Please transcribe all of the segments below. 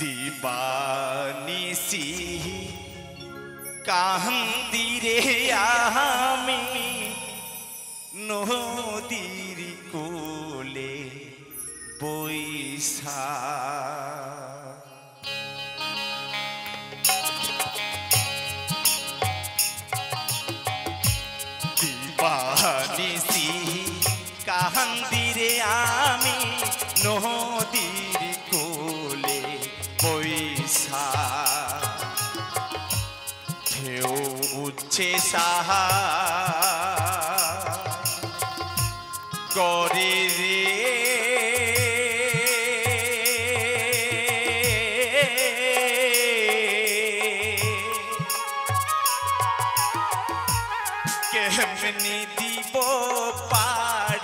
দিবানিসি কান্দিরে আমি নদীর কোলে বৈশা। দিবানিসি কান্দিরে আমি নদীর উঠছে সাহা। করে রে। কেমনি দিব পারি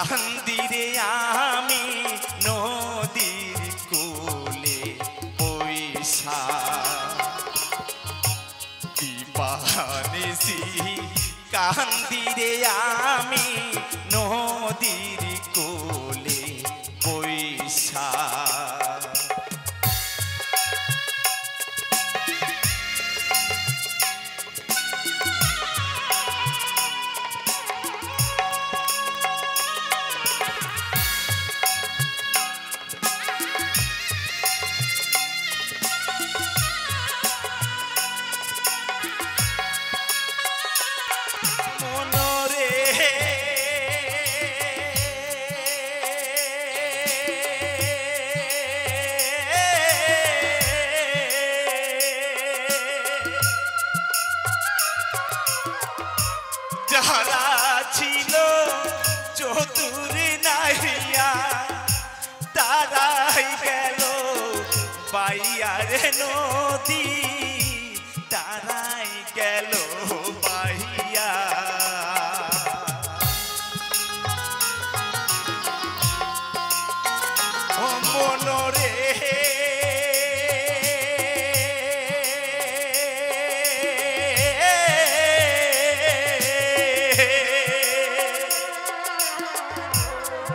কান্দিরে আমি নদীর কোলে পয়সা দিবানিসি কান্দিরে আমি বাইয়ারে নদী তারাই গেল বাইয়া ও মনরে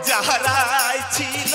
যারাই ছিল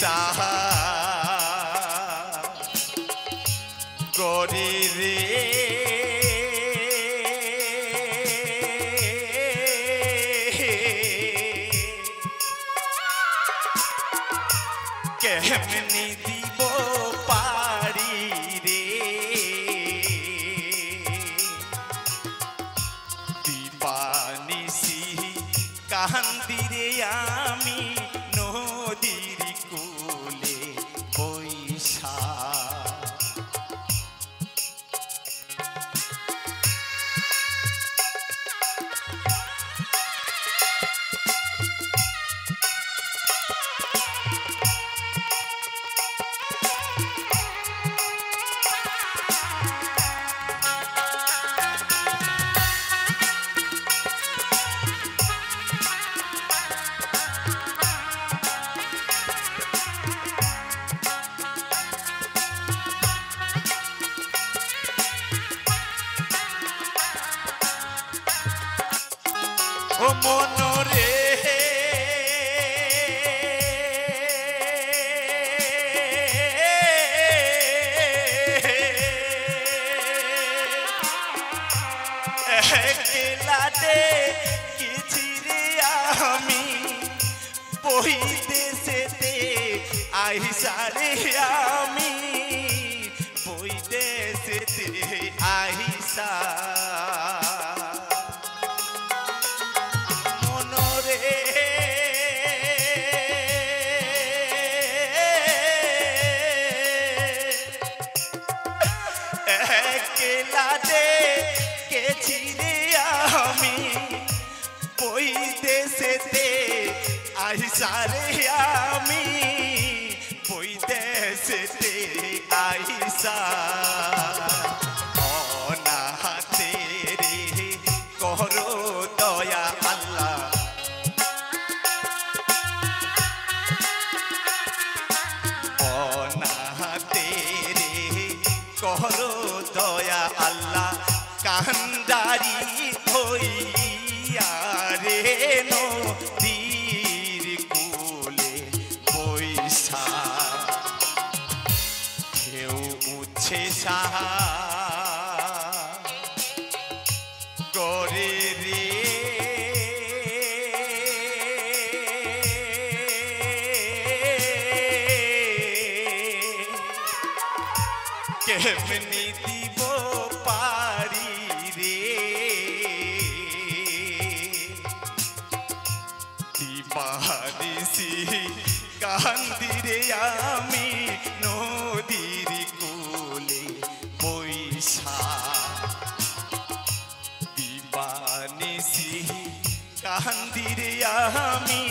সাহা গরি রে। কেমনি নদীর মনরে। একলাতে কিছিরে আমি বইদেশেতে আইসারে আমি বইদেশেতে আইসা করো দয়া আল্লাহ কান্দারি হইয়া রে নদীর দিব পারি রে দিবাদিসি কান্দিরে আমি নদীর কোলে বৈশা দিবানিসি কান্দিরে আমি